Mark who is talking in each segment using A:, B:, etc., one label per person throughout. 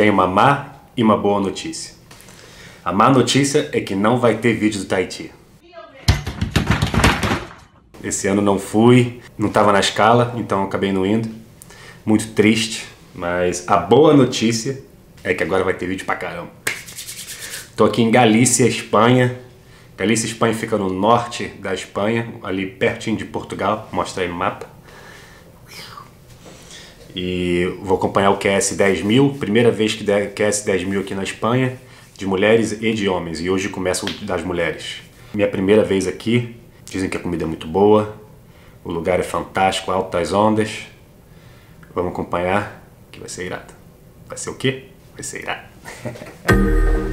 A: Tem uma má e uma boa notícia. A má notícia é que não vai ter vídeo do Tahiti. Esse ano não fui, não estava na escala, então acabei não indo. Muito triste, mas a boa notícia é que agora vai ter vídeo pra caramba. Tô aqui em Galícia, Espanha. Galícia, Espanha fica no norte da Espanha, ali pertinho de Portugal, mostra aí no mapa. E vou acompanhar o QS 10.000, primeira vez que der QS 10.000 aqui na Espanha, de mulheres e de homens. E hoje começa o das mulheres. Minha primeira vez aqui, dizem que a comida é muito boa, o lugar é fantástico, altas ondas. Vamos acompanhar, que vai ser irado. Vai ser o quê? Vai ser irado.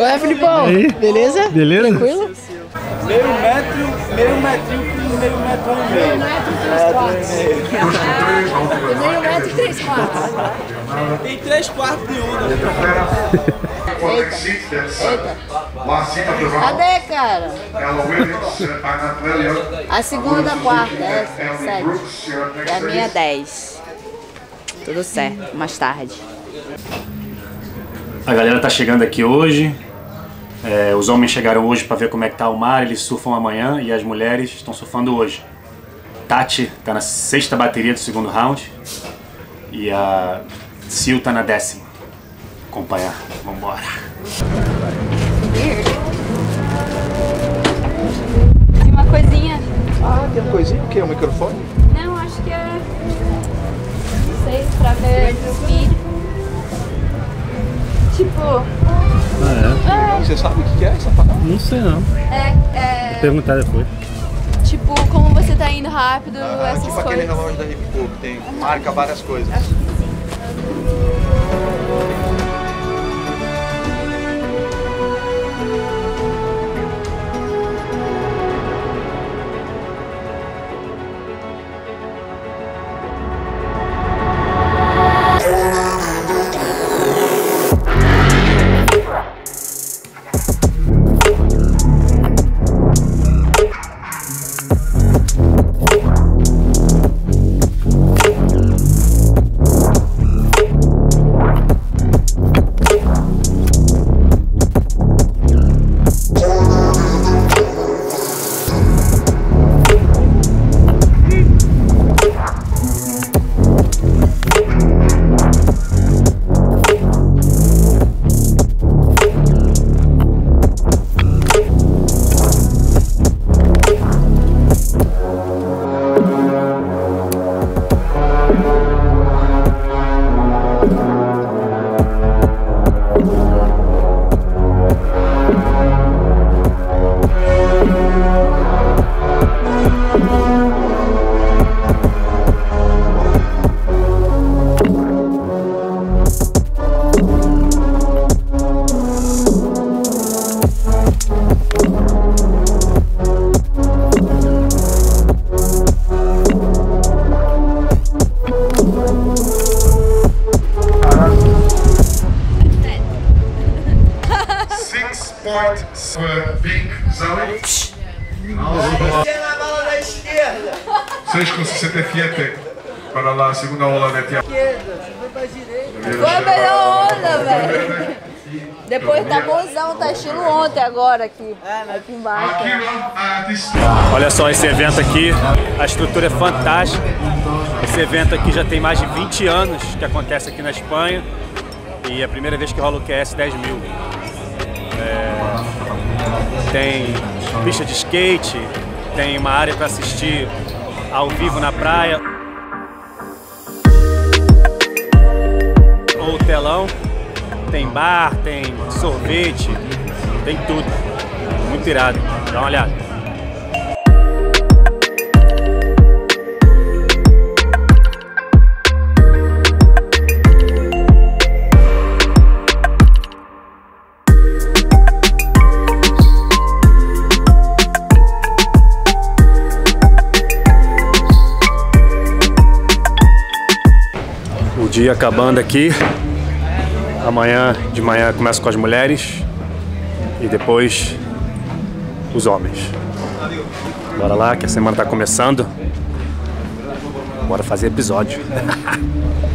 B: Qual é, Filipão?
C: aí?
B: Beleza?
C: Beleza?
B: Tranquilo?
D: Meio metro, meio metrinho com meio metro e meio.
B: Meio metro e três quartos.
D: Tem três quartos de onda.
B: Eita. Cadê, cara? A segunda, a quarta, é sete.
E: E a minha é 10. Tudo certo, mais tarde.
A: A galera tá chegando aqui hoje. É, os homens chegaram hoje para ver como é que tá o mar, eles surfam amanhã e as mulheres estão surfando hoje. Tati tá na sexta bateria do segundo round e a Sil tá na décima. Acompanhar, vambora.
F: Tem uma coisinha.
C: Ah, tem uma coisinha? O que? O microfone?
F: Não, acho que é. Não sei, pra ver o vídeo. Tipo,
C: Você sabe o que é essa parada?
G: Não sei não.
F: é, é.
G: Perguntar depois.
F: Tipo, como você tá indo rápido,
C: Ah,
F: essas
C: tipo aquele
F: coisas.
C: relógio da Ricoh que tem, marca várias coisas.
H: Six point pink zone.
D: Na da esquerda.
H: 6,67 para lá a segunda ola de Tiago.
E: Foi a melhor onda, velho. Depois tá bonzão, tá estilo ontem agora aqui. Aqui embaixo.
H: Distância.
A: Olha só esse evento aqui, a estrutura é fantástica. Esse evento aqui já tem mais de 20 anos que acontece aqui na Espanha e é a primeira vez que rola o QS 10 mil. É, tem pista de skate, tem uma área para assistir ao vivo na praia. Ou telão, tem bar, tem sorvete, tem tudo. Muito irado, dá uma olhada. Dia acabando aqui. Amanhã de manhã começa com as mulheres e depois os homens. Bora lá, que a semana tá começando. Bora fazer episódio.